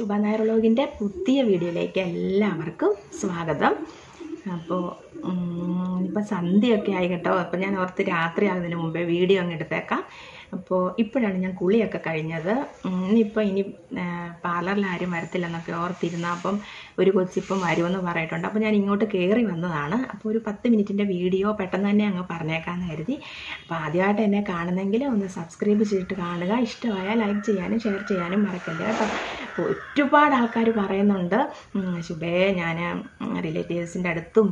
ശുഭ നായർ പുതിയ വീഡിയോയിലേക്ക് എല്ലാവർക്കും സ്വാഗതം. അപ്പോൾ ഇപ്പം സന്ധ്യയൊക്കെ ആയി കേട്ടോ. അപ്പോൾ ഞാൻ ഓർത്ത് രാത്രി ആകുന്നതിന് മുമ്പേ വീഡിയോ അങ്ങ് എടുത്തേക്കാം. അപ്പോൾ ഇപ്പോഴാണ് ഞാൻ കുളിയൊക്കെ കഴിഞ്ഞത്. ഇനിയിപ്പോൾ ഇനി പാർലറിൽ ആരും വരത്തില്ലെന്നൊക്കെ ഓർത്തിരുന്ന. അപ്പം ഒരു കൊച്ചിപ്പം വരുമെന്ന് പറയിട്ടുണ്ട് അപ്പോൾ ഞാൻ ഇങ്ങോട്ട് കയറി വന്നതാണ്. അപ്പോൾ ഒരു പത്ത് മിനിറ്റിന്റെ വീഡിയോ പെട്ടെന്ന് തന്നെ അങ്ങ് പറഞ്ഞേക്കാമെന്ന് കരുതി. അപ്പോൾ ആദ്യമായിട്ട് എന്നെ കാണുന്നെങ്കിൽ ഒന്ന് സബ്സ്ക്രൈബ് ചെയ്തിട്ട് കാണുക. ഇഷ്ടമായാൽ ലൈക്ക് ചെയ്യാനും ഷെയർ ചെയ്യാനും മറക്കല്ലേ കേട്ടോ. ഒരുപാട് ആൾക്കാർ പറയുന്നുണ്ട് ശുഭേ ഞാൻ റിലേറ്റീവ്സിന്റെ അടുത്തും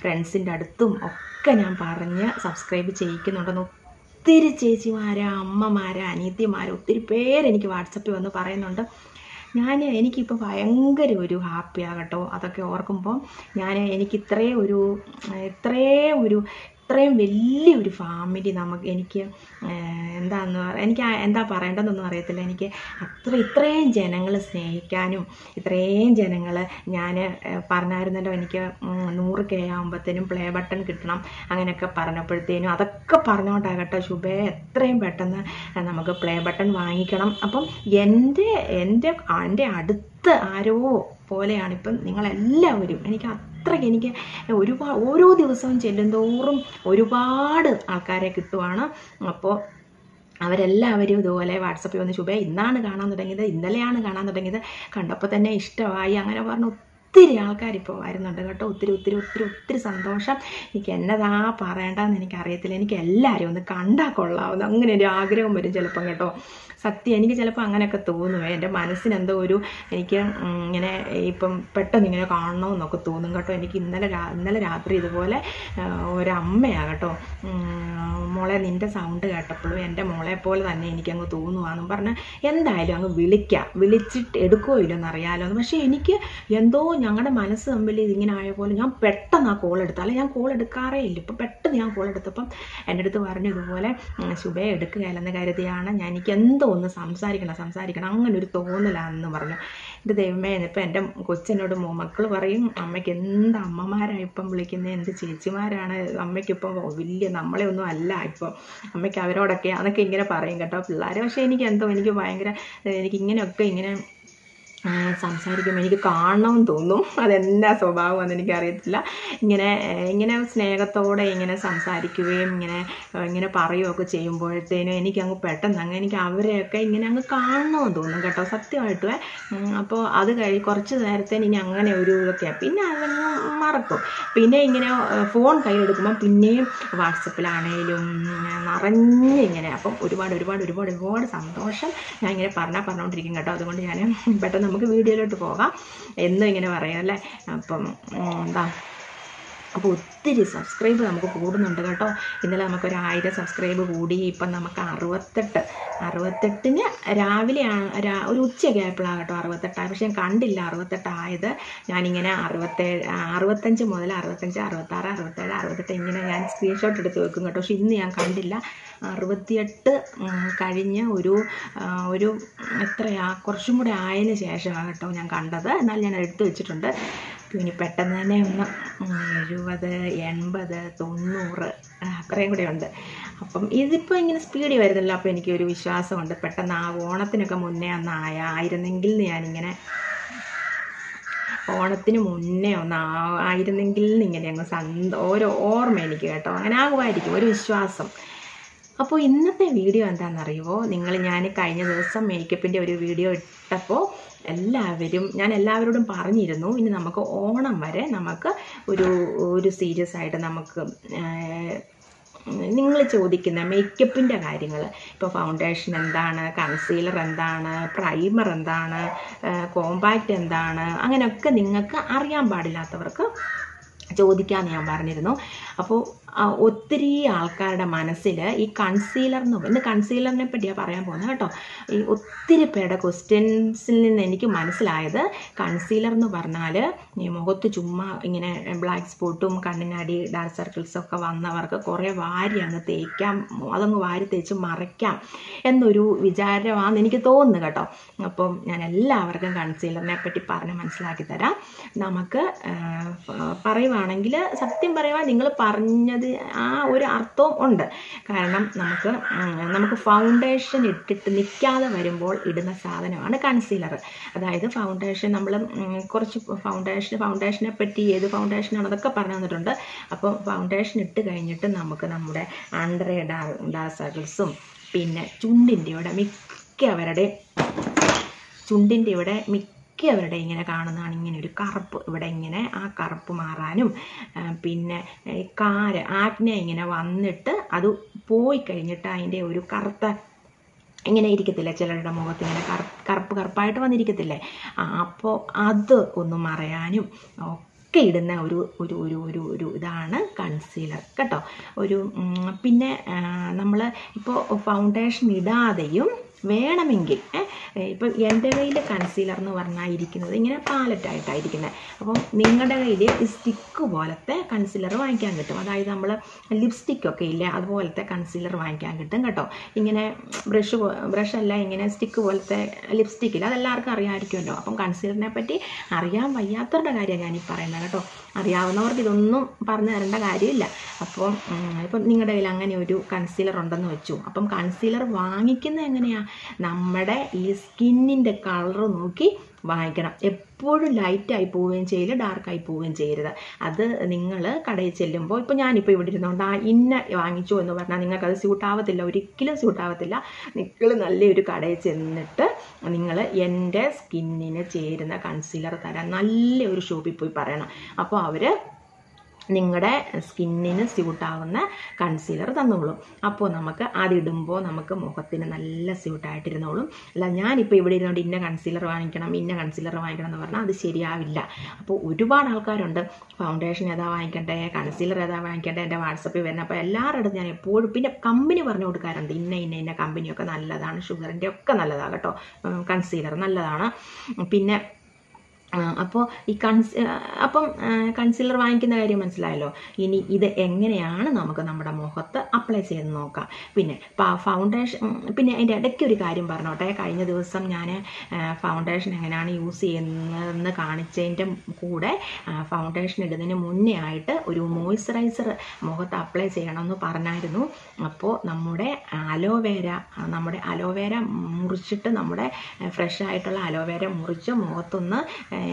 ഫ്രണ്ട്സിന്റെ അടുത്തും ഒക്കെ ഞാൻ പറഞ്ഞ് സബ്സ്ക്രൈബ് ചെയ്യിക്കുന്നുണ്ടെന്ന് ഒത്തിരി ചേച്ചിമാർ അമ്മമാർ അനിയത്തിമാര് ഒത്തിരി പേരെനിക്ക് വാട്സപ്പിൽ വന്ന് പറയുന്നുണ്ട്. ഞാൻ എനിക്കിപ്പോൾ ഭയങ്കര ഒരു ഹാപ്പിയാകട്ടോ അതൊക്കെ ഓർക്കുമ്പോൾ ഞാൻ എനിക്ക് ഇത്രയും ഒരു ഇത്രയും ഒരു ഇത്രയും വലിയൊരു ഫാമിലി നമുക്ക് എനിക്ക് എന്താന്ന് എനിക്ക് എന്താ പറയേണ്ടതെന്നൊന്നും അറിയത്തില്ല. എനിക്ക് അത്ര ഇത്രയും ജനങ്ങൾ സ്നേഹിക്കാനും ഇത്രയും ജനങ്ങൾ ഞാൻ പറഞ്ഞായിരുന്നല്ലോ എനിക്ക് നൂറ് കെ ആകുമ്പോഴത്തേനും പ്ലേ ബട്ടൺ കിട്ടണം അങ്ങനെയൊക്കെ പറഞ്ഞപ്പോഴത്തേനും. അതൊക്കെ പറഞ്ഞോണ്ടാകട്ടെ ശുഭേ എത്രയും പെട്ടെന്ന് നമുക്ക് പ്ലേ ബട്ടൺ വാങ്ങിക്കണം. അപ്പം എന്റെ എന്റെ എന്റെ അടുത്ത് ആരോ പോലെയാണ് ഇപ്പം നിങ്ങളെല്ലാവരും. എനിക്ക് അത്രയ്ക്ക് എനിക്ക് ഒരുപാട് ഓരോ ദിവസവും ചെല്ലുന്തോറും ഒരുപാട് ആൾക്കാരെ കിട്ടുവാണ്. അപ്പോൾ അവരെല്ലാവരും ഇതുപോലെ വാട്സപ്പിൽ വന്ന് ശുഭ ഇന്നാണ് കാണാൻ തുടങ്ങിയത് ഇന്നലെയാണ് കാണാൻ തുടങ്ങിയത് കണ്ടപ്പോൾ തന്നെ ഇഷ്ടമായി അങ്ങനെ പറഞ്ഞു ഒത്തിരി ആൾക്കാർ ഇപ്പോൾ വരുന്നുണ്ട് കേട്ടോ. ഒത്തിരി ഒത്തിരി ഒത്തിരി ഒത്തിരി സന്തോഷം. എനിക്ക് എന്നതാ പറയേണ്ടതെന്ന് എനിക്കറിയത്തില്ല. എനിക്ക് എല്ലാവരും ഒന്ന് കണ്ടാൽ കൊള്ളാവുന്ന അങ്ങനെ ഒരു ആഗ്രഹം വരും ചിലപ്പം കേട്ടോ. സത്യം എനിക്ക് ചിലപ്പോൾ അങ്ങനെയൊക്കെ തോന്നുമേ എന്റെ മനസ്സിനെന്തോ ഒരു എനിക്ക് ഇങ്ങനെ ഇപ്പം പെട്ടെന്ന് ഇങ്ങനെ കാണണമെന്നൊക്കെ തോന്നും കേട്ടോ. എനിക്ക് ഇന്നലെ രാ ഇന്നലെ രാത്രി ഇതുപോലെ ഒരമ്മയാണ് കേട്ടോ. മോളെ നിന്റെ സൗണ്ട് കേട്ടപ്പോഴും എന്റെ മോളെ പോലെ തന്നെ എനിക്കങ്ങ് തോന്നുവാന്നും പറഞ്ഞ് എന്തായാലും അങ്ങ് വിളിക്കാം. വിളിച്ചിട്ട് എടുക്കുമോ ഇല്ലെന്ന് അറിയാലോ എന്ന് പക്ഷേ എനിക്ക് എന്തോ ഞങ്ങളുടെ മനസ്സ് തമ്മിൽ ഇതിങ്ങനെ ആയ പോലെ ഞാൻ പെട്ടെന്ന് ആ കോൾ എടുത്തു അല്ലെ ഞാൻ കോൾ എടുക്കാറേ ഇല്ല. ഇപ്പം പെട്ടെന്ന് ഞാൻ കോൾ എടുത്തപ്പം എന്റെ അടുത്ത് പറഞ്ഞു ഇതുപോലെ ശുഭയെ ശുഭയെ എടുക്കുകയില്ലെന്ന കരുതിയാണ് ഞാൻ എനിക്ക് എന്തോ ഒന്ന് സംസാരിക്കണം സംസാരിക്കണം അങ്ങനെ ഒരു തോന്നലാണെന്ന് പറഞ്ഞു. എന്റെ ദൈവമേ ഇപ്പം എന്റെ കൊച്ചിനോട് മക്കൾ പറയും അമ്മയ്ക്ക് എന്ത് അമ്മമാരാണ് ഇപ്പം വിളിക്കുന്നത് എന്ത് ചേച്ചിമാരാണ് അമ്മയ്ക്കിപ്പം വലിയ നമ്മളെ ഒന്നും അല്ല ഇപ്പം. അമ്മയ്ക്ക് അവരോടൊക്കെ അതൊക്കെ ഇങ്ങനെ പറയും കേട്ടോ പിള്ളേർ പക്ഷേ എനിക്ക് എന്തോ എനിക്ക് ഭയങ്കര എനിക്ക് ഇങ്ങനെയൊക്കെ ഇങ്ങനെ സംസാരിക്കുമ്പോൾ എനിക്ക് കാണണമെന്ന് തോന്നും. അതെന്താ സ്വഭാവമെന്ന് എനിക്കറിയത്തില്ല. ഇങ്ങനെ ഇങ്ങനെ സ്നേഹത്തോടെ ഇങ്ങനെ സംസാരിക്കുകയും ഇങ്ങനെ ഇങ്ങനെ പറയുകയൊക്കെ ചെയ്യുമ്പോഴത്തേനും എനിക്കങ്ങ് പെട്ടെന്ന് അങ്ങ് എനിക്ക് അവരെയൊക്കെ ഇങ്ങനെ അങ്ങ് കാണണമെന്ന് തോന്നും കേട്ടോ. സത്യമായിട്ട് അപ്പോൾ അത് കഴി കുറച്ച് നേരത്തേന് ഇനി അങ്ങനെ ഒരു ഇതൊക്കെയാണ് പിന്നെ അതങ്ങ് മറക്കും. പിന്നെ ഇങ്ങനെ ഫോൺ കയ്യിലെടുക്കുമ്പം പിന്നെയും വാട്സപ്പിലാണേലും നിറഞ്ഞ് ഇങ്ങനെ അപ്പം ഒരുപാട് ഒരുപാട് ഒരുപാട് ഒരുപാട് സന്തോഷം ഞാൻ ഇങ്ങനെ പറഞ്ഞാൽ പറഞ്ഞുകൊണ്ടിരിക്കും കേട്ടോ. അതുകൊണ്ട് ഞാൻ പെട്ടെന്ന് നമുക്ക് വീഡിയോയിലോട്ട് പോകാം. എന്നും ഇങ്ങനെ പറയാം അല്ലേ? അപ്പം എന്താ? അപ്പോൾ ഒത്തിരി സബ്സ്ക്രൈബ് നമുക്ക് കൂടുന്നുണ്ട് കേട്ടോ. ഇന്നലെ നമുക്കൊരു ആയിരം സബ്സ്ക്രൈബ് കൂടി. ഇപ്പം നമുക്ക് അറുപത്തെട്ട്. അറുപത്തെട്ടിന് രാവിലെ ആ- രാ- ഒരു ഉച്ചയൊക്കെ ആയപ്പോഴാണ് കേട്ടോ അറുപത്തെട്ടായി പക്ഷേ ഞാൻ കണ്ടില്ല അറുപത്തെട്ടായത് ഞാനിങ്ങനെ അറുപത്തേഴ് അറുപത്തഞ്ച് മുതൽ അറുപത്തഞ്ച് അറുപത്താറ് അറുപത്തേഴ് അറുപത്തെട്ട് ഇങ്ങനെ ഞാൻ സ്ക്രീൻഷോട്ട് എടുത്ത് വെക്കും കേട്ടോ. പക്ഷെ ഇന്ന് ഞാൻ കണ്ടില്ല. അറുപത്തിയെട്ട് കഴിഞ്ഞ് ഒരു ഒരു എത്രയാ? കുറച്ചും കൂടെ ആയതിന് ശേഷമാണ് കേട്ടോ ഞാൻ കണ്ടത്. എന്നാൽ ഞാൻ എടുത്ത് വെച്ചിട്ടുണ്ട്. പിന്നെ പെട്ടെന്ന് തന്നെ ഒന്ന് എഴുപത് എൺപത് തൊണ്ണൂറ് അത്രയും കൂടെ ഉണ്ട്. അപ്പം ഇതിപ്പോൾ ഇങ്ങനെ സ്പീഡിൽ വരുന്നില്ല. അപ്പോൾ എനിക്കൊരു വിശ്വാസമുണ്ട്. പെട്ടെന്ന് ആ ഓണത്തിനൊക്കെ മുന്നേ ഒന്ന് ആയ ആയിരുന്നെങ്കിൽ ഞാനിങ്ങനെ ഓണത്തിന് മുന്നേ ഒന്ന് ആയിരുന്നെങ്കിൽ ഇങ്ങനെ അങ്ങ് സന്തോ ഓരോ ഓർമ്മ എനിക്ക് കേട്ടോ. അങ്ങനെ ആകുമായിരിക്കും. ഒരു വിശ്വാസം. അപ്പോൾ ഇന്നത്തെ വീഡിയോ എന്താണെന്നറിയുമോ നിങ്ങൾ ഞാൻ കഴിഞ്ഞ ദിവസം മേക്കപ്പിന്റെ ഒരു വീഡിയോ ഇട്ടപ്പോൾ എല്ലാവരും ഞാൻ എല്ലാവരോടും പറഞ്ഞിരുന്നു ഇനി നമുക്ക് ഓണം വരെ നമുക്ക് ഒരു ഒരു സീരിയസ് ആയിട്ട് നമുക്ക് നിങ്ങൾ ചോദിക്കുന്ന മേക്കപ്പിന്റെ കാര്യങ്ങൾ ഇപ്പോൾ ഫൗണ്ടേഷൻ എന്താണ് കൺസീലർ എന്താണ് പ്രൈമർ എന്താണ് കോമ്പാക്റ്റ് എന്താണ് അങ്ങനെയൊക്കെ നിങ്ങൾക്ക് അറിയാൻ പാടില്ലാത്തവർക്ക് ചോദിക്കാമെന്ന് ഞാൻ പറഞ്ഞിരുന്നു. അപ്പോൾ ഒത്തിരി ആൾക്കാരുടെ മനസ്സിൽ ഈ കൺസീലർ എന്ന് ഇന്ന് കൺസീലറിനെ പറ്റിയാണ് പറയാൻ പോകുന്നത് കേട്ടോ. ഈ ഒത്തിരി പേരുടെ ക്വസ്റ്റ്യൻസിൽ നിന്ന് എനിക്ക് മനസ്സിലായത് കൺസീലർ എന്ന് പറഞ്ഞാൽ മുഖത്ത് ചുമ്മാ ഇങ്ങനെ ബ്ലാക്ക് സ്പോട്ടും കണ്ണിനടി ഡാർക്ക് സർക്കിൾസും ഒക്കെ വന്നവർക്ക് കുറേ വാരി അങ്ങ് തേക്കാം അതങ്ങ് വാരി തേച്ച് മറയ്ക്കാം എന്നൊരു വിചാരമാണെന്ന് എനിക്ക് തോന്നുന്നു കേട്ടോ. അപ്പം ഞാൻ എല്ലാവർക്കും കൺസീലറിനെ പറ്റി പറഞ്ഞ് മനസ്സിലാക്കി തരാം. നമുക്ക് പറയുവാണെങ്കിൽ സത്യം പറയുവാൻ നിങ്ങൾ പറഞ്ഞത് ആ ഒരു അർത്ഥവും ഉണ്ട്. കാരണം നമുക്ക് നമുക്ക് ഫൗണ്ടേഷൻ ഇട്ടിട്ട് നിൽക്കാതെ വരുമ്പോൾ ഇടുന്ന സാധനമാണ് കൺസീലർ അതായത് ഫൗണ്ടേഷൻ നമ്മൾ കുറച്ച് ഫൗണ്ടേഷൻ ഫൗണ്ടേഷനെ പറ്റി ഏത് ഫൗണ്ടേഷനാണ് അതൊക്കെ പറഞ്ഞു തന്നിട്ടുണ്ട്. അപ്പോൾ ഫൗണ്ടേഷൻ ഇട്ട് കഴിഞ്ഞിട്ട് നമുക്ക് നമ്മുടെ അണ്ടർ ഡാ ഡാർക്ക് സർക്കിൾസും പിന്നെ ചുണ്ടിന്റെ ഇവിടെ മിക്കവരുടെ ചുണ്ടിന്റെ ഇവിടെ മിക്കവരുടെ ഇങ്ങനെ കാണുന്നതാണ്. ഇങ്ങനെ ഒരു കറുപ്പ് ഇവിടെ ഇങ്ങനെ ആ കറുപ്പ് മാറാനും പിന്നെ കാര് ആജ്ഞ ഇങ്ങനെ വന്നിട്ട് അത് പോയി കഴിഞ്ഞിട്ട് അതിന്റെ ഒരു കറുത്ത ഇങ്ങനെ ഇരിക്കത്തില്ലേ? ചിലരുടെ മുഖത്ത് ഇങ്ങനെ കറുപ്പ് കറുപ്പ് കറുപ്പായിട്ട് വന്നിരിക്കത്തില്ലേ? അപ്പോൾ അത് ഒന്ന് മറയാനും ഒക്കെ ഇടുന്ന ഒരു ഒരു ഒരു ഒരു ഒരു ഇതാണ് കൺസീലർ കേട്ടോ. ഒരു പിന്നെ നമ്മൾ ഇപ്പോൾ ഫൗണ്ടേഷൻ ഇടാതെയും വേണമെങ്കിൽ ഇപ്പം എന്റെ കയ്യിൽ കൺസീലർ എന്ന് പറഞ്ഞാൽ ഇരിക്കുന്നത് ഇങ്ങനെ പാലറ്റായിട്ടായിരിക്കുന്നത് അപ്പം നിങ്ങളുടെ കയ്യിൽ സ്റ്റിക്ക് പോലത്തെ കൺസീലർ വാങ്ങിക്കാൻ കിട്ടും. അതായത് നമ്മൾ ലിപ്സ്റ്റിക്കൊക്കെ ഇല്ലേ അതുപോലത്തെ കൺസീലർ വാങ്ങിക്കാൻ കിട്ടും കേട്ടോ. ഇങ്ങനെ ബ്രഷ് ബ്രഷ് അല്ല ഇങ്ങനെ സ്റ്റിക്ക് പോലത്തെ ലിപ്സ്റ്റിക്കില്ല അതെല്ലാവർക്കും അറിയാമായിരിക്കുമല്ലോ. അപ്പം കൺസീലറിനെ പറ്റി അറിയാൻ വയ്യാത്തവരുടെ കാര്യമാണ് ഞാനീ പറയുന്നത് കേട്ടോ. അറിയാവുന്നവർക്ക് ഇതൊന്നും പറഞ്ഞു തരേണ്ട കാര്യമില്ല. അപ്പോൾ ഇപ്പം നിങ്ങളുടെ കയ്യിൽ അങ്ങനെ ഒരു കൺസീലർ ഉണ്ടെന്ന് വെച്ചു. അപ്പം കൺസീലർ വാങ്ങിക്കുന്നത് എങ്ങനെയാണ് നമ്മുടെ ഈ സ്കിന്നിന്റെ കളർ നോക്കി വാങ്ങിക്കണം. എപ്പോഴും ലൈറ്റായി പോവുകയും ചെയ്യില്ല ഡാർക്കായി പോവുകയും ചെയ്യരുത്. അത് നിങ്ങൾ കടയിൽ ചെല്ലുമ്പോൾ ഇപ്പോൾ ഞാനിപ്പോൾ ഇവിടെ ഇരുന്നുകൊണ്ട് ആ ഇന്ന വാങ്ങിച്ചു എന്ന് പറഞ്ഞാൽ നിങ്ങൾക്കത് സ്യൂട്ടാവത്തില്ല ഒരിക്കലും സ്യൂട്ടാവത്തില്ല നിങ്ങൾ നല്ലൊരു കടയിൽ ചെന്നിട്ട് നിങ്ങൾ എന്റെ സ്കിന്നിന് ചേരുന്ന കൺസീലർ തരാൻ നല്ലൊരു ഷോപ്പിൽ പോയി പറയണം. അപ്പോൾ അവർ നിങ്ങളുടെ സ്കിന്നിന് സ്യൂട്ടാവുന്ന കൺസീലർ തന്നോളും. അപ്പോൾ നമുക്ക് അതിടുമ്പോൾ നമുക്ക് മുഖത്തിന് നല്ല സ്യൂട്ടായിട്ടിരുന്നോളും. അല്ല ഞാനിപ്പോൾ ഇവിടെ ഇരുന്നുകൊണ്ട് ഇന്ന കൺസീലർ വാങ്ങിക്കണം ഇന്ന കൺസീലർ വാങ്ങിക്കണം എന്ന് പറഞ്ഞാൽ അത് ശരിയാവില്ല. അപ്പോൾ ഒരുപാട് ആൾക്കാരുണ്ട്. ഫൗണ്ടേഷൻ ഏതാ വാങ്ങിക്കണ്ടേ? കൺസീലർ ഏതാ വാങ്ങിക്കണ്ടേ? എന്റെ വാട്സപ്പിൽ വരുന്നത് അപ്പോൾ എല്ലാവരുടെ ഞാൻ എപ്പോഴും പിന്നെ കമ്പനി പറഞ്ഞു കൊടുക്കാറുണ്ട്. ഇന്ന ഇന്ന ഇന്ന കമ്പനിയൊക്കെ നല്ലതാണ്. ഷുഗറിന്റെ ഒക്കെ നല്ലതാണ് കേട്ടോ. കൺസീലർ നല്ലതാണ്. പിന്നെ അപ്പോൾ ഈ കൺസ് അപ്പം കൺസീലർ വാങ്ങിക്കുന്ന കാര്യം മനസ്സിലായല്ലോ? ഇനി ഇത് എങ്ങനെയാണ് നമുക്ക് നമ്മുടെ മുഖത്ത് അപ്ലൈ ചെയ്ത് നോക്കാം? പിന്നെ ഫൗണ്ടേഷൻ പിന്നെ അതിന്റെ ഇടയ്ക്ക് ഒരു കാര്യം പറഞ്ഞോട്ടെ. കഴിഞ്ഞ ദിവസം ഞാൻ ഫൗണ്ടേഷൻ എങ്ങനെയാണ് യൂസ് ചെയ്യുന്നതെന്ന് കാണിച്ചതിന്റെ കൂടെ ഫൗണ്ടേഷൻ ഇടുന്നതിന് മുന്നേ ആയിട്ട് ഒരു മോയ്സ്ചറൈസർ മുഖത്ത് അപ്ലൈ ചെയ്യണമെന്ന് പറഞ്ഞായിരുന്നു. അപ്പോൾ നമ്മുടെ അലോവേര നമ്മുടെ അലോവേര മുറിച്ചിട്ട് നമ്മുടെ ഫ്രഷ് ആയിട്ടുള്ള അലോവേര മുറിച്ച് മുഖത്തൊന്ന്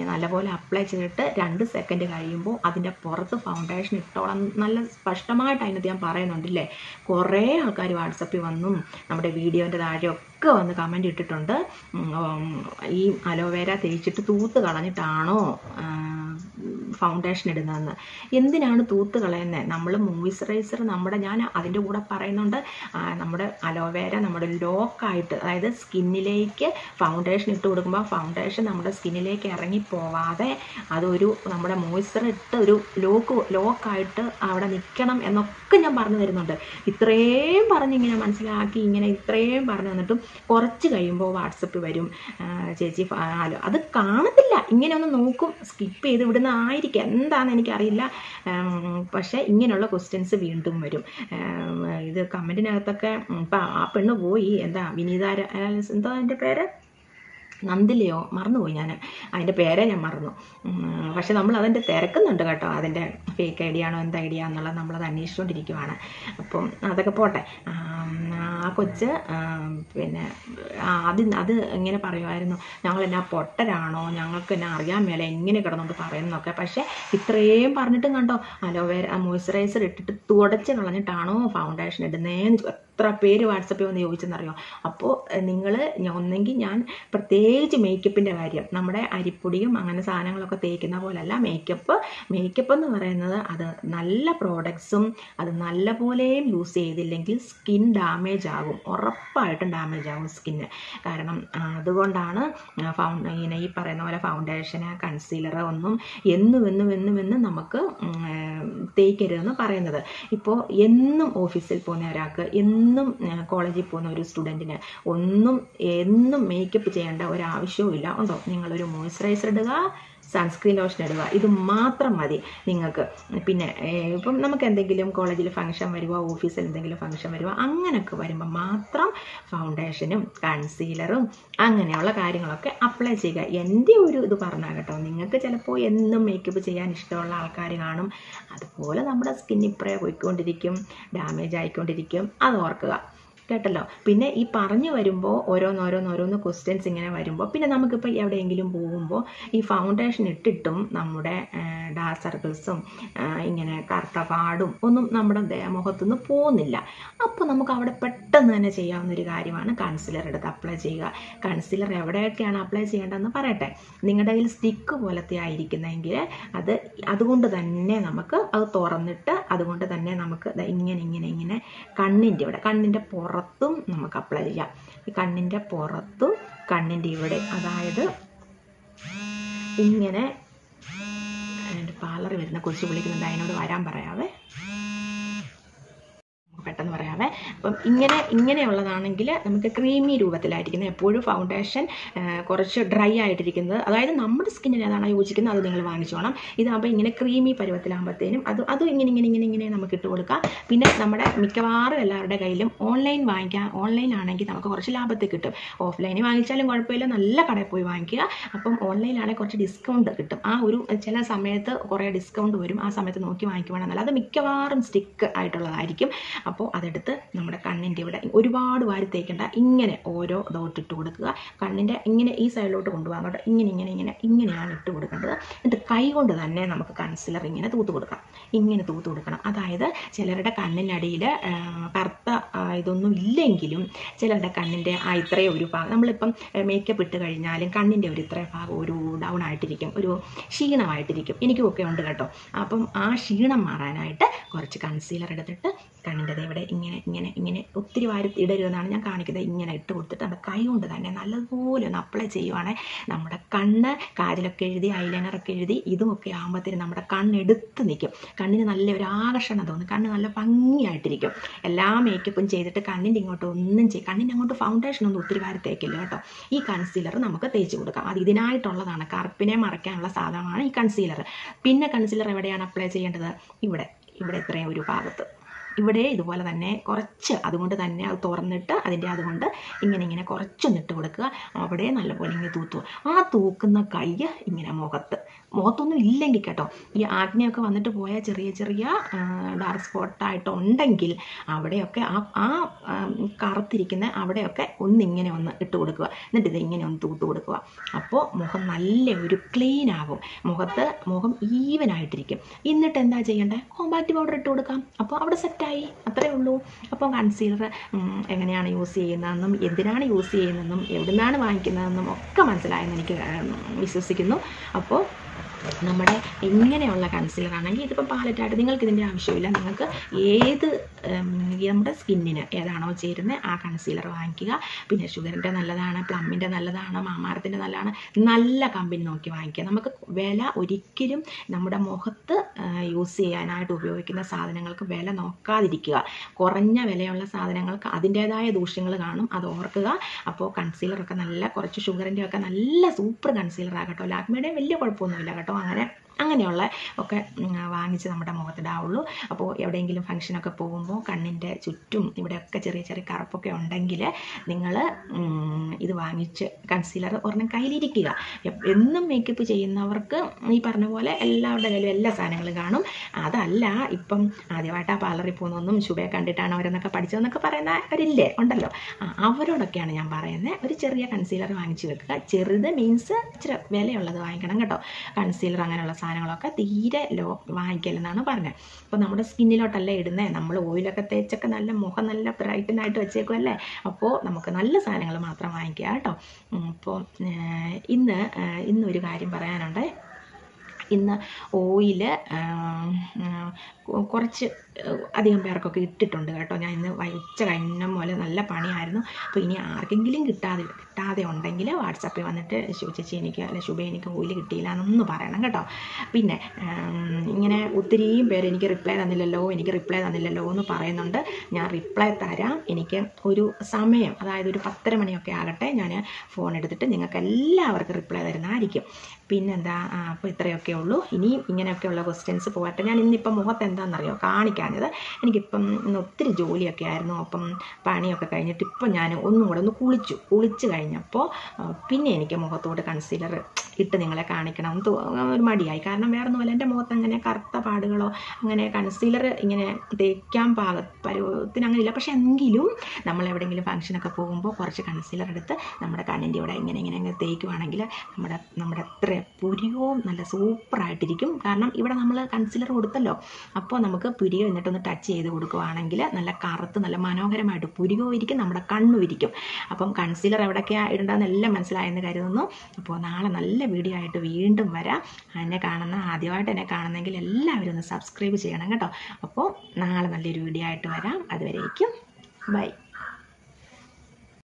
നല്ലപോലെ അപ്ലൈ ചെയ്തിട്ട് രണ്ട് സെക്കൻഡ് കഴിയുമ്പോൾ അതിന്റെ പുറത്ത് ഫൗണ്ടേഷൻ ഇട്ടോളം. നല്ല സ്പഷ്ടമായിട്ട് അതിനകത്ത് ഞാൻ പറയുന്നുണ്ടല്ലേ കുറേ ആൾക്കാർ വാട്സപ്പിൽ വന്നും നമ്മുടെ വീഡിയോന്റെ താഴെ ഒക്കെ വന്ന് കമന്റ് ഇട്ടിട്ടുണ്ട്. ഈ അലോവേര തേച്ചിട്ട് തൂത്ത് കളഞ്ഞിട്ടാണോ ഫൗണ്ടേഷൻ ഇടുന്നതെന്ന്. എന്തിനാണ് തൂത്ത് കളയുന്നത് നമ്മൾ മോയ്സ്ചറൈസർ നമ്മുടെ ഞാൻ അതിന്റെ കൂടെ പറയുന്നുണ്ട്. നമ്മുടെ അലോവേര നമ്മുടെ ലോക്കായിട്ട് അതായത് സ്കിന്നിലേക്ക് ഫൗണ്ടേഷൻ ഇട്ട് കൊടുക്കുമ്പോൾ ഫൗണ്ടേഷൻ നമ്മുടെ സ്കിന്നിലേക്ക് ഇറങ്ങി പോവാതെ അതൊരു നമ്മുടെ മോയ്സ്ചർ ഇട്ട് ഒരു ലോക്ക് ലോക്കായിട്ട് അവിടെ നിൽക്കണം എന്നൊക്കെ ഞാൻ പറഞ്ഞു തരുന്നുണ്ട്. ഇത്രയും പറഞ്ഞ് ഇങ്ങനെ മനസ്സിലാക്കി ഇങ്ങനെ ഇത്രയും പറഞ്ഞു തന്നിട്ടും കുറച്ച് കഴിയുമ്പോൾ വാട്സപ്പ് വരും. ചേച്ചി ഹലോ. അത് കാണത്തില്ല. ഇങ്ങനെ ഒന്ന് നോക്കും. സ്കിപ്പ് ചെയ്ത് ഇവിടുന്ന് ആയിരിക്കും. എന്താണെന്ന് എനിക്കറിയില്ല. പക്ഷേ ഇങ്ങനെയുള്ള ക്വസ്റ്റ്യൻസ് വീണ്ടും വരും. ഇത് കമന്റിനകത്തൊക്കെ ഇപ്പം ആ പെണ്ണ് പോയി. എന്താ വിനീതാര എന്താ എന്റെ പേര്? നന്ദിലയോ? മറന്നുപോയി ഞാൻ അതിന്റെ പേരെ ഞാൻ മറന്നു. പക്ഷെ നമ്മൾ അതിന്റെ തിരക്കുന്നുണ്ട് കേട്ടോ. അതിന്റെ ഫേക്ക് ഐഡിയ ആണോ എന്ത് ഐഡിയ എന്നുള്ളത് നമ്മളത് അന്വേഷിച്ചുകൊണ്ടിരിക്കുവാണ് അപ്പം അതൊക്കെ പോട്ടെ. ആം, കൊച്ച് പിന്നെ അത് അത് ഇങ്ങനെ പറയുമായിരുന്നു. ഞങ്ങൾ എന്നാ പൊട്ടരാണോ? ഞങ്ങൾക്ക് എന്നാ അറിയാൻ മേല എങ്ങനെ കിടന്നുകൊണ്ട് പറയുന്നൊക്കെ പക്ഷേ ഇത്രയും പറഞ്ഞിട്ടും കണ്ടോ? അലോവേര മോയ്സ്ചറൈസർ ഇട്ടിട്ട് തുടച്ച് കളഞ്ഞിട്ടാണോ ഫൗണ്ടേഷൻ ഇടുന്നതെന്ന് എത്ര പേര് വാട്സപ്പിൽ വന്ന് ചോദിച്ചെന്നറിയോ? അപ്പോൾ നിങ്ങൾ ഒന്നെങ്കിൽ ഞാൻ പ്രത്യേകിച്ച് മേക്കപ്പിന്റെ കാര്യം നമ്മുടെ അരിപ്പൊടിയും അങ്ങനെ സാധനങ്ങളൊക്കെ തേക്കുന്ന പോലല്ല. മേക്കപ്പ് മേക്കപ്പ് എന്ന് പറയുന്നത് അത് നല്ല പ്രോഡക്ട്സും അത് നല്ല പോലെയും യൂസ് ചെയ്തില്ലെങ്കിൽ സ്കിൻ ഡാമേജ് ആകും. ഉറപ്പായിട്ടും ഡാമേജ് ആകും സ്കിന്ന് കാരണം അതുകൊണ്ടാണ് ഫൗണ്ട് ഇങ്ങനെ ഈ പറയുന്ന പോലെ ഫൗണ്ടേഷന് കൺസീലർ ഒന്നും എന്നും എന്നും എന്നും എന്നും നമുക്ക് തേക്കരുതെന്ന് പറയുന്നത്. ഇപ്പോൾ എന്നും ഓഫീസിൽ പോകുന്ന ഒരാൾക്ക് എന്നും കോളേജിൽ പോകുന്ന ഒരു സ്റ്റുഡന്റിന് ഒന്നും എന്നും മേക്കപ്പ് ചെയ്യേണ്ട ഒരാവശ്യവും ഇല്ല ഉണ്ടോ? നിങ്ങളൊരു മോയ്സ്ചറൈസർ ഇടുക സൺസ്ക്രീൻ ലോഷൻ ഇടുക. ഇത് മാത്രം മതി നിങ്ങൾക്ക്. പിന്നെ ഇപ്പം നമുക്ക് എന്തെങ്കിലും കോളേജിൽ ഫംഗ്ഷൻ വരുക ഓഫീസിൽ എന്തെങ്കിലും ഫംഗ്ഷൻ വരുക അങ്ങനെയൊക്കെ വരുമ്പോൾ മാത്രം ഫൗണ്ടേഷനും കൺസീലറും അങ്ങനെയുള്ള കാര്യങ്ങളൊക്കെ അപ്ലൈ ചെയ്യുക. എന്റെ ഒരു ഇത് പറഞ്ഞാൽ കേട്ടോ നിങ്ങൾക്ക് ചിലപ്പോൾ എന്നും മേക്കപ്പ് ചെയ്യാൻ ഇഷ്ടമുള്ള ആൾക്കാർ കാണും. അതുപോലെ നമ്മുടെ സ്കിൻ പോയിക്കൊണ്ടിരിക്കും ഡാമേജ് ആയിക്കൊണ്ടിരിക്കും. അത് ഓർക്കുക. കേട്ടല്ലോ. പിന്നെ ഈ പറഞ്ഞു വരുമ്പോൾ ഓരോന്നോരോന്നോരോന്ന് ക്വസ്റ്റ്യൻസ് ഇങ്ങനെ വരുമ്പോൾ പിന്നെ നമുക്കിപ്പോൾ എവിടെയെങ്കിലും പോകുമ്പോൾ ഈ ഫൗണ്ടേഷൻ ഇട്ടിട്ടും നമ്മുടെ ഡാർക്ക് സർക്കിൾസും ഇങ്ങനെ കറുത്ത പാടും ഒന്നും നമ്മുടെ മുഖത്തുനിന്ന് പോകുന്നില്ല. അപ്പോൾ നമുക്ക് അവിടെ പെട്ടെന്ന് തന്നെ ചെയ്യാവുന്ന ഒരു കാര്യമാണ് കൺസിലർ എടുത്ത് അപ്ലൈ ചെയ്യുക. കൺസിലർ എവിടെയൊക്കെയാണ് അപ്ലൈ ചെയ്യേണ്ടതെന്ന് പറയട്ടെ. നിങ്ങളുടെ കയ്യിൽ സ്റ്റിക്ക് പോലത്തെ ആയിരിക്കുന്നെങ്കിൽ അത് അതുകൊണ്ട് തന്നെ നമുക്ക് അത് തുറന്നിട്ട് അതുകൊണ്ട് തന്നെ നമുക്ക് ഇങ്ങനെ ഇങ്ങനെ ഇങ്ങനെ കണ്ണിന്റെ ഇവിടെ കണ്ണിന്റെ പുറത്തും നമുക്ക് അപ്ലൈ ചെയ്യാം. ഈ കണ്ണിന്റെ പുറത്തും കണ്ണിന്റെ ഇവിടെ അതായത് ഇങ്ങനെ പാർലറിൽ വരുന്ന കൊച്ചു വിളിക്കുന്നുണ്ട് അതിനോട് വരാൻ പറയാവേ? അപ്പം ഇങ്ങനെ ഇങ്ങനെയുള്ളതാണെങ്കിൽ നമുക്ക് ക്രീമി രൂപത്തിലായിരിക്കുന്നത് എപ്പോഴും ഫൗണ്ടേഷൻ കുറച്ച് ഡ്രൈ ആയിട്ടിരിക്കുന്നത്. അതായത് നമ്മുടെ സ്കിന്നിന് ഏതാണോ യോജിക്കുന്നത് അത് നിങ്ങൾ വാങ്ങിച്ചോണം. ഇതാകുമ്പോൾ ഇങ്ങനെ ക്രീമി പരുവത്തിലാകുമ്പോഴത്തേനും അത് അതും ഇങ്ങനെ ഇങ്ങനെ ഇങ്ങനെ ഇങ്ങനെ നമുക്ക് ഇട്ട് കൊടുക്കാം. പിന്നെ നമ്മുടെ മിക്കവാറും എല്ലാവരുടെ കയ്യിലും ഓൺലൈൻ വാങ്ങിക്കാം ഓൺലൈൻ ആണെങ്കിൽ നമുക്ക് കുറച്ച് ലാഭത്തിൽ കിട്ടും. ഓഫ്ലൈനിൽ വാങ്ങിച്ചാലും കുഴപ്പമില്ല നല്ല കടയിൽ പോയി വാങ്ങിക്കുക. അപ്പം ഓൺലൈനിലാണെങ്കിൽ കുറച്ച് ഡിസ്കൗണ്ട് കിട്ടും. ആ ഒരു ചില സമയത്ത് കുറേ ഡിസ്കൗണ്ട് വരും. ആ സമയത്ത് നോക്കി വാങ്ങിക്കുവാണെന്നല്ല. അത് മിക്കവാറും സ്റ്റിക്ക് ആയിട്ടുള്ളതായിരിക്കും. അപ്പോൾ അതെടുത്ത് നമ്മുടെ കണ്ണിന്റെ ഇവിടെ ഒരുപാട് വാരി തേക്കേണ്ട ഇങ്ങനെ ഓരോ ഡോട്ട് ഇട്ട് കൊടുക്കുക. കണ്ണിന്റെ ഇങ്ങനെ ഈ സൈഡിലോട്ട് കൊണ്ടുപോകാൻ കേട്ടോ. ഇങ്ങനെ ഇങ്ങനെ ഇങ്ങനെ ഇങ്ങനെയാണ് ഇട്ട് കൊടുക്കേണ്ടത്. എന്നിട്ട് കൈ കൊണ്ട് തന്നെ നമുക്ക് കൺസിലർ ഇങ്ങനെ തൂത്ത് കൊടുക്കാം ഇങ്ങനെ തൂത്ത് കൊടുക്കണം. അതായത് ചിലരുടെ കണ്ണിനടിയിൽ കറുത്ത ഇതൊന്നും ഇല്ലെങ്കിലും ചിലരുടെ കണ്ണിന്റെ ആ ഇത്രയും ഒരു ഭാഗം നമ്മളിപ്പം മേക്കപ്പ് ഇട്ട് കഴിഞ്ഞാലും കണ്ണിന്റെ ഒരു ഇത്രയും ഭാഗം ഒരു ഡൗൺ ആയിട്ടിരിക്കും. ഒരു ക്ഷീണമായിട്ടിരിക്കും. എനിക്കും ഒക്കെ ഉണ്ട് കേട്ടോ. അപ്പം ആ ക്ഷീണം മാറാനായിട്ട് കുറച്ച് കൺസീലർ എടുത്തിട്ട് കണ്ണിന്റെ ഇവിടെ ഇങ്ങനെ ഇങ്ങനെ ഇങ്ങനെ ഒത്തിരി വാരി ഇടരുതെന്നാണ് ഞാൻ കാണിക്കുന്നത്. ഇങ്ങനെ ഇട്ട് കൊടുത്തിട്ട് നമ്മുടെ കൈ കൊണ്ട് തന്നെ നല്ലതുപോലെ ഒന്ന് അപ്ലൈ ചെയ്യുവാണെങ്കിൽ നമ്മുടെ കണ്ണ് കാതിലൊക്കെ എഴുതി ഐലൈനറൊക്കെ എഴുതി ഇതുമൊക്കെ ആകുമ്പോഴത്തേനും നമ്മുടെ കണ്ണെടുത്ത് നിൽക്കും. കണ്ണിന് നല്ല ഒരു ആകർഷണം തോന്നും. കണ്ണ് നല്ല ഭംഗിയായിട്ടിരിക്കും. എല്ലാ മേക്കപ്പും ചെയ്തിട്ട് കണ്ണിന്റെ ഇങ്ങോട്ട് ഒന്നും ചെയ്യും കണ്ണിന്റെ അങ്ങോട്ട് ഫൗണ്ടേഷൻ ഒന്നും ഒത്തിരി വാരി തേക്കില്ല കേട്ടോ. ഈ കൺസീലർ നമുക്ക് തേച്ച് കൊടുക്കാം. അത് ഇതിനായിട്ടുള്ളതാണ്. കറുപ്പിനെ മറയ്ക്കാനുള്ള സാധനമാണ് ഈ കൺസീലർ പിന്നെ കൺസീലർ എവിടെയാണ് അപ്ലൈ ചെയ്യേണ്ടത്? ഇവിടെ ഇവിടെ ഇത്രയും ഒരു ഭാഗത്ത്. ഇവിടെ ഇതുപോലെ തന്നെ കുറച്ച് അതുകൊണ്ട് തന്നെ അത് തുറന്നിട്ട് അതിന്റെ അതുകൊണ്ട് ഇങ്ങനെ ഇങ്ങനെ കുറച്ചൊന്ന് ഇട്ട് കൊടുക്കുക. അവിടെ നല്ലപോലെ ഇങ്ങനെ തൂത്തു. ആ തൂക്കുന്ന കൈ ഇങ്ങനെ മുഖത്ത്. മുഖത്തൊന്നും ഇല്ലെങ്കിൽ കേട്ടോ ഈ ആജ്ഞയൊക്കെ വന്നിട്ട് പോയ ചെറിയ ചെറിയ ഡാർക്ക് സ്പോട്ടായിട്ട് ഉണ്ടെങ്കിൽ അവിടെയൊക്കെ ആ ആ കറുത്തിരിക്കുന്ന അവിടെയൊക്കെ ഒന്നിങ്ങനെ ഒന്ന് ഇട്ട് കൊടുക്കുക. എന്നിട്ട് ഇത് ഇങ്ങനെ ഒന്ന് തൂത്ത് കൊടുക്കുക. അപ്പോൾ മുഖം നല്ല ഒരു ക്ലീൻ ആകും. മുഖത്ത് മുഖം ഈവനായിട്ടിരിക്കും എന്നിട്ട് എന്താ ചെയ്യേണ്ടത് കോമ്പാക്റ്റ് പൗഡർ ഇട്ട് കൊടുക്കാം. അപ്പോൾ അവിടെ സെറ്റായി അത്രേ ഉള്ളൂ. അപ്പോൾ കൺസീലർ എങ്ങനെയാണ് യൂസ് ചെയ്യുന്നതെന്നും എന്തിനാണ് യൂസ് ചെയ്യുന്നതെന്നും എവിടുന്നാണ് വാങ്ങിക്കുന്നതെന്നും ഒക്കെ മനസ്സിലായെന്ന് എനിക്ക് വിശ്വസിക്കുന്നു. അപ്പോൾ നമ്മുടെ ഇങ്ങനെയുള്ള കൺസീലർ ആണെങ്കിൽ ഇതിപ്പോൾ പാലറ്റായിട്ട് നിങ്ങൾക്ക് ഇതിന്റെ ആവശ്യമില്ല. നിങ്ങൾക്ക് ഏത് നമ്മുടെ സ്കിന്നിന് ഏതാണോ ചേരുന്നത് ആ കൺസീലർ വാങ്ങിക്കുക. പിന്നെ ഷുഗറിന്റെ നല്ലതാണ് പ്ലമ്മിന്റെ നല്ലതാണ് മാമാരത്തിന്റെ നല്ലതാണ്. നല്ല കമ്പനി നോക്കി വാങ്ങിക്കുക. നമുക്ക് വില ഒരിക്കലും നമ്മുടെ മുഖത്ത് യൂസ് ചെയ്യാനായിട്ട് ഉപയോഗിക്കുന്ന സാധനങ്ങൾക്ക് വില നോക്കാതിരിക്കുക. കുറഞ്ഞ വിലയുള്ള സാധനങ്ങൾക്ക് അതിന്റേതായ ദൂഷ്യങ്ങൾ കാണും അത് ഓർക്കുക. അപ്പോൾ കൺസീലറൊക്കെ നല്ല കുറച്ച് ഷുഗറിന്റെ ഒക്കെ നല്ല സൂപ്പർ കൺസീലർ ആകട്ടോ ലാക്മിയുടെയും വലിയ കുഴപ്പമൊന്നുമില്ല കേട്ടോ. അങ്ങനെ അങ്ങനെയുള്ള ഒക്കെ വാങ്ങിച്ച് നമ്മുടെ മുഖത്തിടാവുള്ളൂ. അപ്പോൾ എവിടെയെങ്കിലും ഫംഗ്ഷനൊക്കെ പോകുമ്പോൾ കണ്ണിന്റെ ചുറ്റും ഇവിടെയൊക്കെ ചെറിയ ചെറിയ കറുപ്പൊക്കെ ഉണ്ടെങ്കിൽ നിങ്ങൾ ഇത് വാങ്ങിച്ച് കൺസീലർ ഒരെണ്ണം കയ്യിലിരിക്കുക. എന്നും മേക്കപ്പ് ചെയ്യുന്നവർക്ക് ഈ പറഞ്ഞ പോലെ എല്ലാവരുടെ കയ്യിലും എല്ലാ സാധനങ്ങളും കാണും. അതല്ല ഇപ്പം ആദ്യമായിട്ട് ആ പാർലറിൽ പോകുന്നൊന്നും ശുഭയെ കണ്ടിട്ടാണ് അവരെന്നൊക്കെ പഠിച്ചതെന്നൊക്കെ പറയുന്നവരില്ലേ ഉണ്ടല്ലോ. അവരോടൊക്കെയാണ് ഞാൻ പറയുന്നത് ഒരു ചെറിയ കൺസീലർ വാങ്ങിച്ച് വെക്കുക. ചെറുത് മീൻസ് ഇച്ചിരി വിലയുള്ളത് വാങ്ങിക്കണം കേട്ടോ. കൺസീലർ അങ്ങനെയുള്ള സാധനങ്ങളൊക്കെ തീരെ ലോ വാങ്ങിക്കലെന്നാണ് പറഞ്ഞത് അപ്പോൾ നമ്മുടെ സ്കിന്നിലോട്ടല്ല ഇടുന്നത് നമ്മൾ ഓയിലൊക്കെ തേച്ചൊക്കെ നല്ല മുഖം നല്ല ബ്രൈറ്റനായിട്ട് വെച്ചേക്കുമല്ലേ അപ്പോൾ നമുക്ക് നല്ല സാധനങ്ങൾ മാത്രം വാങ്ങിക്കുക കേട്ടോ. അപ്പോൾ ഇന്ന് ഇന്നൊരു കാര്യം പറയാനുണ്ട്. ഇന്ന് ഓയിൽ കുറച്ച് അധികം പേർക്കൊക്കെ ഇട്ടിട്ടുണ്ട് കേട്ടോ. ഞാൻ ഇന്ന് വൈച്ച കഴിഞ്ഞ പോലെ നല്ല പണിയായിരുന്നു. അപ്പോൾ ഇനി ആർക്കെങ്കിലും കിട്ടാതെ കിട്ടാതെ ഉണ്ടെങ്കിൽ വാട്സാപ്പിൽ വന്നിട്ട് ചേച്ചി എനിക്ക് അല്ലെ ശുഭ എനിക്ക് ഓയിൽ കിട്ടിയില്ല എന്നൊന്ന് പറയണം കേട്ടോ. പിന്നെ ഇങ്ങനെ ഒത്തിരിയും പേര് എനിക്ക് റിപ്ലൈ തന്നില്ലല്ലോ എനിക്ക് റിപ്ലൈ തന്നില്ലല്ലോ എന്ന് പറയുന്നുണ്ട്. ഞാൻ റിപ്ലൈ തരാം. എനിക്ക് ഒരു സമയം അതായത് ഒരു പത്തര മണിയൊക്കെ ആകട്ടെ ഞാൻ ഫോൺ എടുത്തിട്ട് നിങ്ങൾക്ക് എല്ലാവർക്കും റിപ്ലൈ തരുന്നതായിരിക്കും. പിന്നെന്താ അപ്പോൾ ഇത്രയൊക്കെ ഉള്ളൂ ഇനിയും ഇങ്ങനെയൊക്കെയുള്ള ക്വസ്റ്റ്യൻസ് പോകട്ടെ. ഞാൻ ഇന്നിപ്പം മുഖത്ത് എന്താണെന്നറിയോ? കാണിക്കാഞ്ഞത് എനിക്കിപ്പം ഇന്ന് ഒത്തിരി ജോലിയൊക്കെ ആയിരുന്നു. അപ്പം പണിയൊക്കെ കഴിഞ്ഞിട്ട് ഇപ്പം ഞാൻ ഒന്നും കൂടെ ഒന്ന് കുളിച്ചു. കുളിച്ച് കഴിഞ്ഞപ്പോൾ പിന്നെ എനിക്ക് മുഖത്തോട് കൺസീലർ ഇട്ട് നിങ്ങളെ കാണിക്കണം. ഒരു മടിയായി. കാരണം വേറെ ഒന്നുമല്ല എന്റെ മുഖത്ത് അങ്ങനെ കറുത്ത പാടുകളോ അങ്ങനെ കൺസീലർ ഇങ്ങനെ തേക്കാൻ പാക പരുവത്തിന് അങ്ങനെ ഇല്ല. പക്ഷെ എങ്കിലും നമ്മൾ എവിടെയെങ്കിലും ഫംഗ്ഷനൊക്കെ പോകുമ്പോൾ കുറച്ച് കൺസീലർ എടുത്ത് നമ്മുടെ കണ്ണിന്റെ ഇവിടെ ഇങ്ങനെ ഇങ്ങനെ തേക്കുവാണെങ്കിൽ നമ്മുടെ നമ്മുടെ അത്ര പുരികവും നല്ല സൂപ്പറായിട്ടിരിക്കും കാരണം ഇവിടെ നമ്മൾ കൺസിലർ കൊടുത്തല്ലോ. അപ്പോൾ നമുക്ക് പുരികം എന്നിട്ടൊന്ന് ടച്ച് ചെയ്ത് കൊടുക്കുവാണെങ്കിൽ നല്ല കറുത്ത് നല്ല മനോഹരമായിട്ട് പുരികവും ഇരിക്കും നമ്മുടെ കണ്ണും ഇരിക്കും. അപ്പം കൺസീലർ എവിടെയൊക്കെയാണ് ഇടേണ്ടതെന്ന് എല്ലാം മനസ്സിലായെന്ന് കരുതുന്നു. അപ്പോൾ നാളെ നല്ല വീഡിയോ ആയിട്ട് വീണ്ടും വരാം. എന്നെ കാണുന്ന ആദ്യമായിട്ട് എന്നെ കാണുന്നെങ്കിൽ എല്ലാവരും ഒന്ന് സബ്സ്ക്രൈബ് ചെയ്യണം കേട്ടോ. അപ്പോൾ നാളെ നല്ലൊരു വീഡിയോ ആയിട്ട് വരാം. അതുവരേക്കും ബൈ